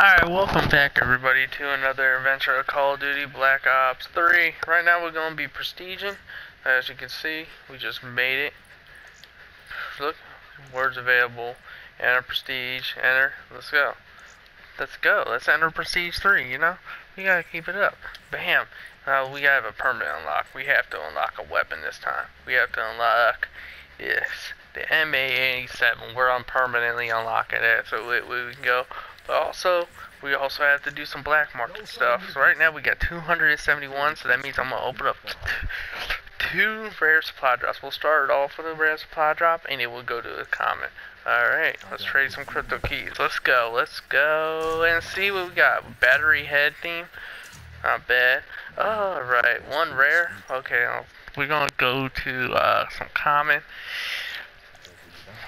Alright, welcome back everybody to another adventure of Call of Duty Black Ops 3. Right now we're going to be prestiging. As you can see, we just made it. Look, words available. Enter prestige, enter, let's go. Let's go, let's enter prestige 3, you know? We gotta keep it up. Bam! Now we gotta have a permanent unlock. We have to unlock a weapon this time. We have to unlock, yes, the MA87. We're on permanently unlocking it, so we, we can go but also, we also have to do some black market stuff. So right now we got 271, so that means I'm gonna open up two rare supply drops. We'll start it off with a rare supply drop, and it will go to a common. Alright, let's trade some crypto keys. Let's go, let's go and see what we got. Battery head theme. Not bad. Alright, one rare. Okay, I'll, we're gonna go to uh, some common.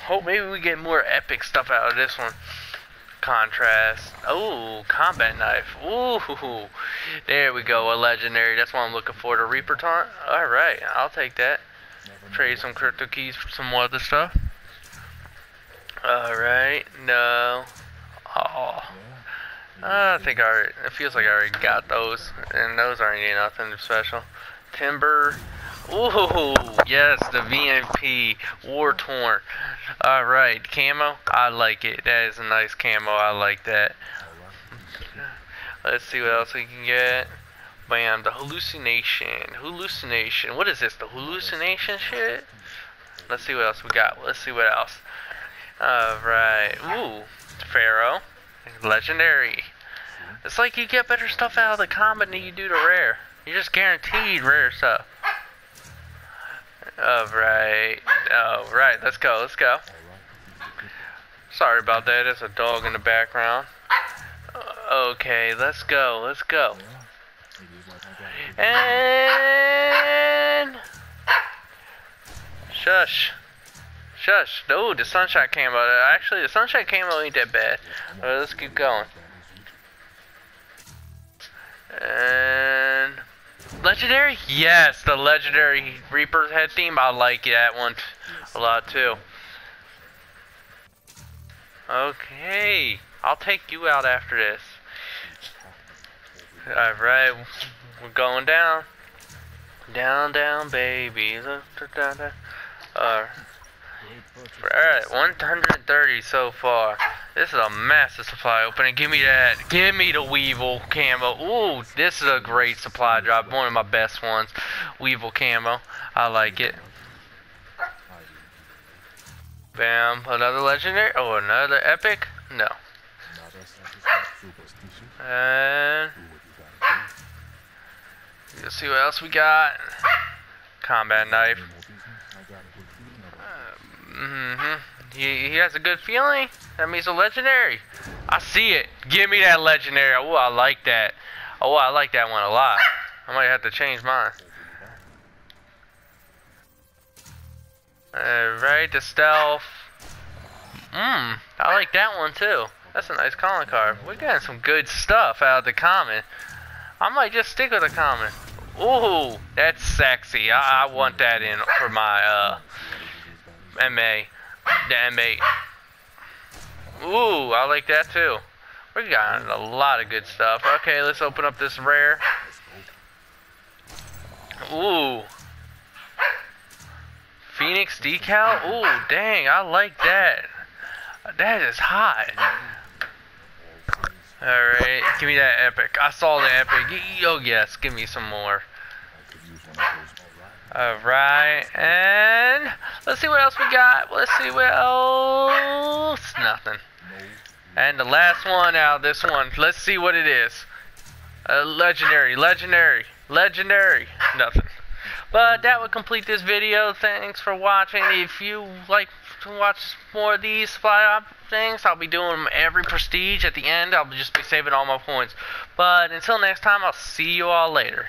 Hope maybe we get more epic stuff out of this one contrast. Oh, combat knife. Ooh, there we go. A legendary. That's what I'm looking for. The Reaper taunt. All right, I'll take that. Trade some crypto keys for some other stuff. All right. No. Oh. I think I already, it feels like I already got those, and those aren't even nothing special. Timber. Ooh, yes, the VMP War Torn. Alright, camo. I like it. That is a nice camo. I like that. Let's see what else we can get. Bam, the hallucination. Hallucination. What is this? The hallucination shit? Let's see what else we got. Let's see what else. Alright. Ooh, Pharaoh. Legendary. It's like you get better stuff out of the common than you do the rare. You're just guaranteed rare stuff. Alright. Alright, let's go, let's go. Sorry about that, there's a dog in the background. Okay, let's go, let's go. And... Shush. Shush. Oh, the sunshine came camo. Actually, the sunshine came camo ain't that bad. Right, let's keep going. And... Legendary? Yes, the legendary Reaper head theme. I like that one a lot too. Okay, I'll take you out after this. Alright, we're going down. Down, down, baby. Alright, 130 so far. This is a massive supply opening. Give me that. Give me the Weevil camo. Ooh, this is a great supply drop. One of my best ones. Weevil camo. I like it. Bam. Another legendary. Oh, another epic? No. And... Let's see what else we got. Combat knife. Mm-hmm. He, he has a good feeling. That means a legendary. I see it. Give me that legendary. Oh, I like that. Oh, I like that one a lot. I might have to change mine. Alright, the stealth. Mmm, I like that one too. That's a nice calling card. We're getting some good stuff out of the common. I might just stick with the common. Ooh, that's sexy. I, I want that in for my uh, MA. The M8. Ooh, I like that too. We got a lot of good stuff. Okay, let's open up this rare. Ooh. Phoenix decal? Ooh, dang, I like that. That is hot. Alright, give me that epic. I saw the epic. Oh yes, give me some more. Alright, and let's see what else we got. Let's see what else. Nothing. And the last one out this one. Let's see what it is. Uh, legendary, legendary, legendary. Nothing. But that would complete this video. Thanks for watching. If you like to watch more of these fly up things, I'll be doing every prestige at the end. I'll just be saving all my points. But until next time, I'll see you all later.